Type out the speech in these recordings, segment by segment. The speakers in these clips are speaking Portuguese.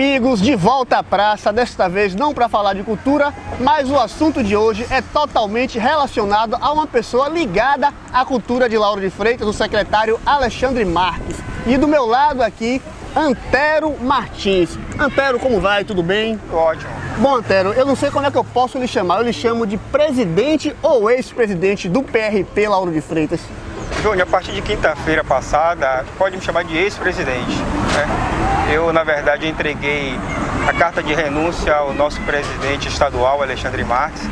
amigos, de volta à praça, desta vez não para falar de cultura, mas o assunto de hoje é totalmente relacionado a uma pessoa ligada à cultura de Lauro de Freitas, o secretário Alexandre Marques. E do meu lado aqui, Antero Martins. Antero, como vai? Tudo bem? Ótimo. Bom, Antero, eu não sei como é que eu posso lhe chamar. Eu lhe chamo de presidente ou ex-presidente do PRP Lauro de Freitas. Júnior, a partir de quinta-feira passada, pode me chamar de ex-presidente. Né? Eu, na verdade, entreguei a carta de renúncia ao nosso presidente estadual, Alexandre Marques,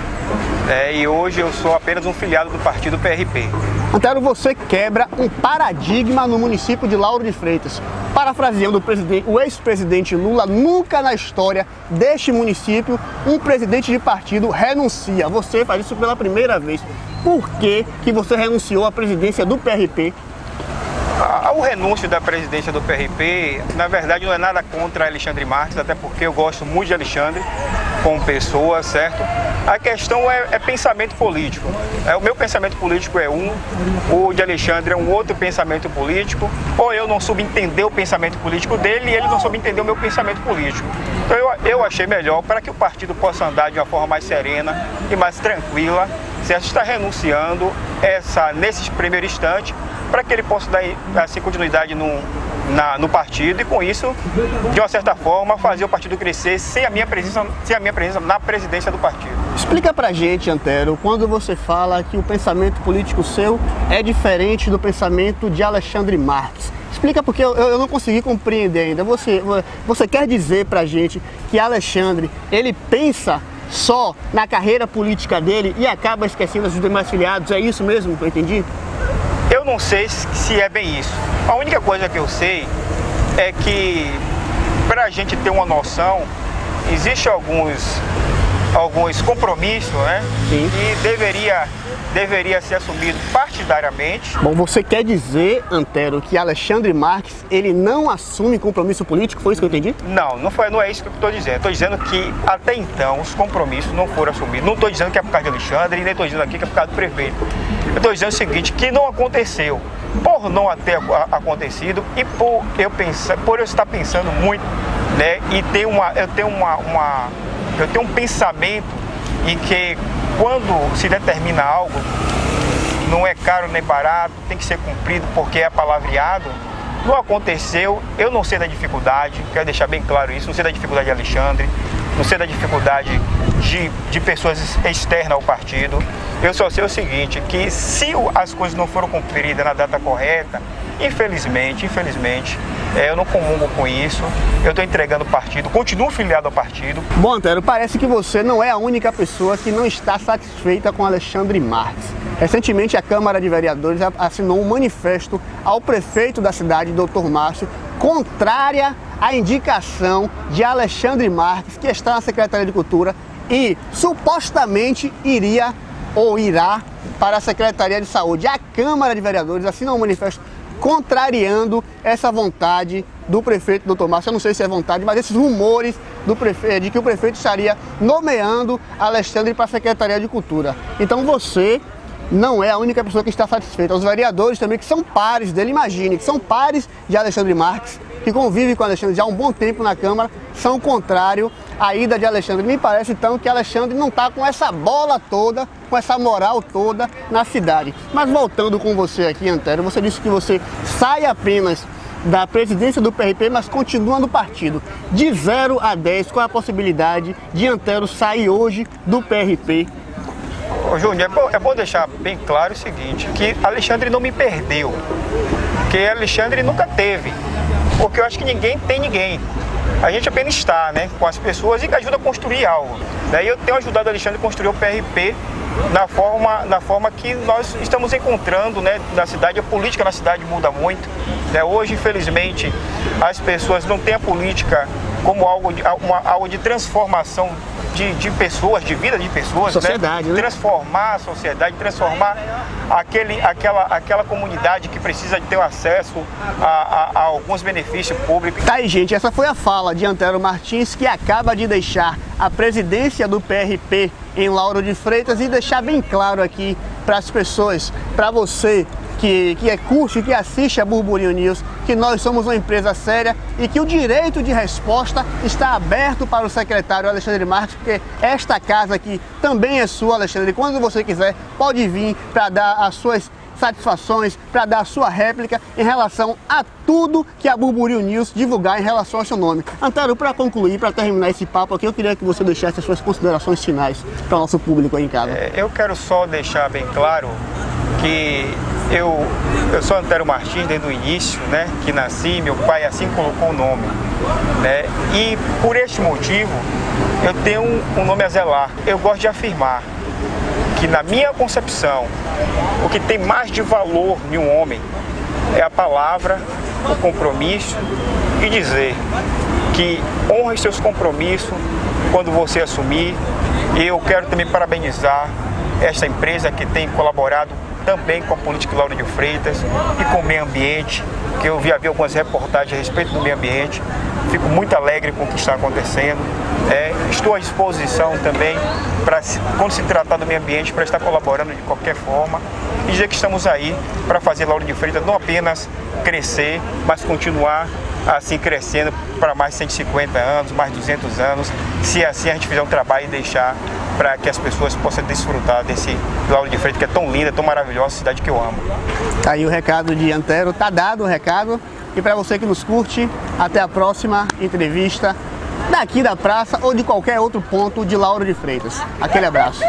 é, e hoje eu sou apenas um filiado do partido PRP. Antero, você quebra um paradigma no município de Lauro de Freitas. Parafraseando o, ex-presidente Lula, nunca na história deste município um presidente de partido renuncia. Você faz isso pela primeira vez. Por que, que você renunciou à presidência do PRP o renúncio da presidência do PRP, na verdade, não é nada contra Alexandre Marques, até porque eu gosto muito de Alexandre como pessoa, certo? A questão é, é, pensamento político. É, o meu pensamento político é um, o de Alexandre é um outro pensamento político, ou eu não soube entender o pensamento político dele e ele não soube entender o meu pensamento político. Então eu, eu achei melhor para que o partido possa andar de uma forma mais serena e mais tranquila, certo? Está renunciando essa, nesse primeiro instante para que ele possa dar assim, continuidade no, na, no partido e com isso, de uma certa forma, fazer o partido crescer sem a minha presença, sem a minha presença na presidência do partido. Explica pra gente, Antero, quando você fala que o pensamento político seu é diferente do pensamento de Alexandre Marques. Explica porque eu, eu não consegui compreender ainda. Você, você quer dizer pra gente que Alexandre, ele pensa só na carreira política dele e acaba esquecendo os demais filiados? É isso mesmo que eu entendi? Eu não sei se é bem isso. A única coisa que eu sei é que para a gente ter uma noção, existe alguns alguns compromissos, né? Sim. Que deveria deveria ser assumido partidariamente. Bom, você quer dizer, Antero, que Alexandre Marques ele não assume compromisso político? Foi isso que eu entendi? Não, não, foi, não é isso que eu estou dizendo. Estou dizendo que até então os compromissos não foram assumidos. Não estou dizendo que é por causa de Alexandre, nem estou dizendo aqui que é por causa do prefeito. Eu estou dizendo o seguinte, que não aconteceu. Por não ter acontecido e por eu pensar, por eu estar pensando muito, né? E ter uma, eu tenho uma, uma eu tenho um pensamento em que quando se determina algo, não é caro nem barato, tem que ser cumprido porque é palavreado. Não aconteceu, eu não sei da dificuldade, quero deixar bem claro isso, não sei da dificuldade de Alexandre, não sei da dificuldade de, de pessoas externas ao partido. Eu só sei o seguinte, que se as coisas não foram cumpridas na data correta, infelizmente, infelizmente, eu não comungo com isso. Eu estou entregando o partido, continuo filiado ao partido. Bom, Antero, parece que você não é a única pessoa que não está satisfeita com Alexandre Marques. Recentemente, a Câmara de Vereadores assinou um manifesto ao prefeito da cidade, Dr. Márcio, contrária à indicação de Alexandre Marques, que está na Secretaria de Cultura e supostamente iria ou irá para a Secretaria de Saúde. A Câmara de Vereadores assinou um manifesto contrariando essa vontade do prefeito Dr. Márcio. Eu não sei se é vontade, mas esses rumores do de que o prefeito estaria nomeando Alexandre para a Secretaria de Cultura. Então você não é a única pessoa que está satisfeita. Os vereadores também, que são pares dele, imagine, que são pares de Alexandre Marques, que convivem com Alexandre já há um bom tempo na Câmara, são contrário à ida de Alexandre. Me parece então que Alexandre não está com essa bola toda, com essa moral toda na cidade. Mas voltando com você aqui, Antero, você disse que você sai apenas da presidência do PRP, mas continua no partido. De 0 a 10, qual é a possibilidade de Antero sair hoje do PRP Ô, Júnior, é bom, é bom deixar bem claro o seguinte, que Alexandre não me perdeu, que Alexandre nunca teve, porque eu acho que ninguém tem ninguém. A gente apenas está né, com as pessoas e ajuda a construir algo. Daí eu tenho ajudado Alexandre a construir o PRP na forma, na forma que nós estamos encontrando né, na cidade. A política na cidade muda muito. Né? Hoje, infelizmente, as pessoas não têm a política como algo de, uma, algo de transformação de, de pessoas, de vida de pessoas, né? sociedade, né? transformar a sociedade, transformar aquele, aquela, aquela comunidade que precisa de ter acesso a, a, a alguns benefícios públicos. Tá aí, gente, essa foi a fala de Antero Martins, que acaba de deixar a presidência do PRP em Lauro de Freitas e deixar bem claro aqui para as pessoas, para você que, que é curte, que assiste a Burburinho News, que nós somos uma empresa séria e que o direito de resposta está aberto para o secretário Alexandre Marques, porque esta casa aqui também é sua, Alexandre. Quando você quiser, pode vir para dar as suas satisfações, para dar a sua réplica em relação a tudo que a Burburinho News divulgar em relação ao seu nome. Antero, para concluir, para terminar esse papo aqui, eu queria que você deixasse as suas considerações finais para o nosso público aí em casa. É, eu quero só deixar bem claro que eu, eu sou Antero Martins desde o início, né, que nasci, meu pai assim colocou o nome, né, e por este motivo eu tenho um, um nome a zelar. Eu gosto de afirmar que na minha concepção, o que tem mais de valor em um homem é a palavra, o compromisso e dizer que honre seus compromissos quando você assumir. E eu quero também parabenizar esta empresa que tem colaborado também com a política Lauro de Freitas e com o meio ambiente, que eu vi havia algumas reportagens a respeito do meio ambiente. Fico muito alegre com o que está acontecendo. É, estou à disposição também para, quando se tratar do meio ambiente, para estar colaborando de qualquer forma e dizer que estamos aí para fazer Lauro de Freitas não apenas crescer, mas continuar assim crescendo para mais 150 anos, mais 200 anos, se assim a gente fizer um trabalho e deixar para que as pessoas possam desfrutar desse Lauro de Freitas que é tão linda, tão maravilhosa, cidade que eu amo. Tá aí o recado de Antero, tá dado o recado. E para você que nos curte, até a próxima entrevista daqui da praça ou de qualquer outro ponto de Lauro de Freitas. Aquele abraço.